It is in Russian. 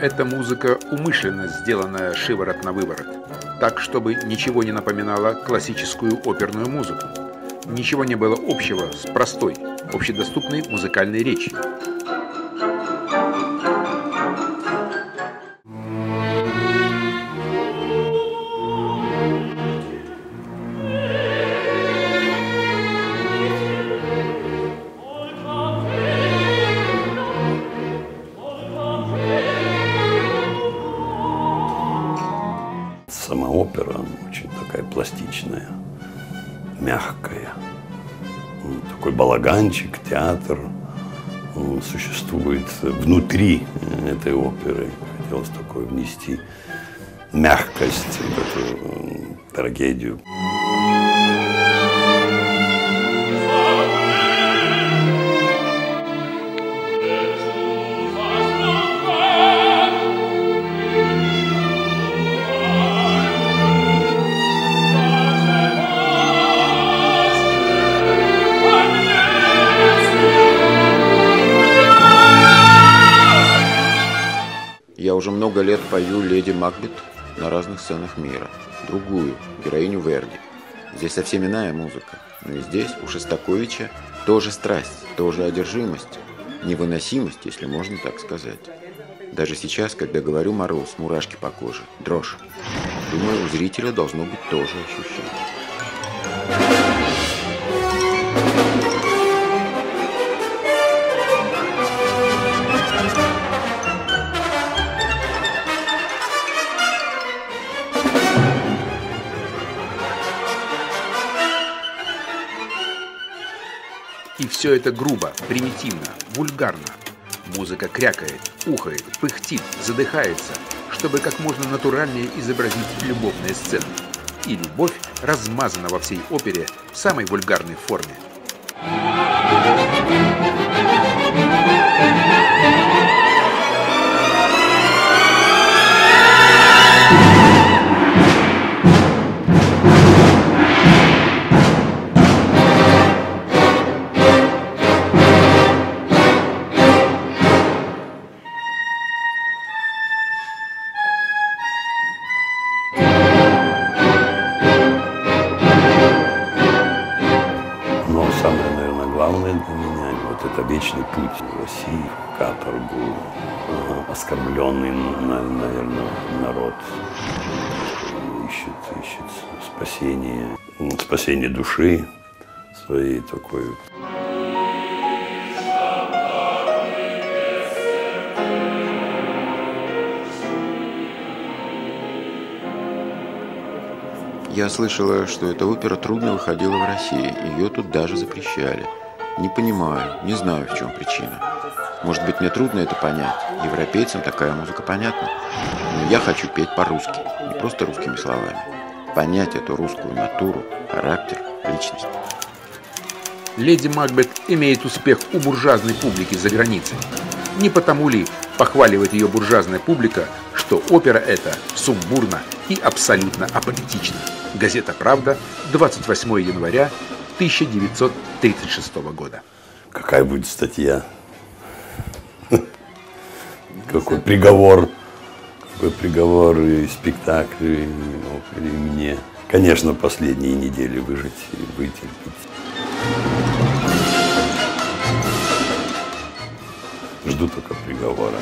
Эта музыка умышленно сделанная шиворот на выворот, так, чтобы ничего не напоминало классическую оперную музыку. Ничего не было общего с простой, общедоступной музыкальной речью. Сама опера очень такая пластичная, мягкая. Такой балаганчик, театр существует внутри этой оперы. Хотелось такое внести мягкость в эту трагедию. Я уже много лет пою леди Макбет на разных сценах мира. Другую, героиню Верди. Здесь совсем иная музыка. Но и здесь у Шостаковича тоже страсть, тоже одержимость. Невыносимость, если можно так сказать. Даже сейчас, когда говорю мороз, мурашки по коже, дрожь. Думаю, у зрителя должно быть тоже ощущение. И все это грубо, примитивно, вульгарно. Музыка крякает, ухает, пыхтит, задыхается, чтобы как можно натуральнее изобразить любовные сцены. И любовь размазана во всей опере в самой вульгарной форме. Это вечный путь в России, в каторгу, оскорбленный, на- наверное, народ ищет, ищет спасение, м, спасение души своей такой. Я слышала, что эта опера трудно выходила в России. Ее тут даже запрещали. Не понимаю, не знаю, в чем причина. Может быть, мне трудно это понять. Европейцам такая музыка понятна. Но я хочу петь по-русски, не просто русскими словами. Понять эту русскую натуру, характер, личность. Леди Макбет имеет успех у буржуазной публики за границей. Не потому ли похваливает ее буржуазная публика, что опера эта сумбурна и абсолютно аполитична. Газета «Правда», 28 января 1936 года. Какая будет статья? Какой приговор? Какой приговор и опере, и мне? Конечно, последние недели выжить и вытерпеть. Жду только приговора.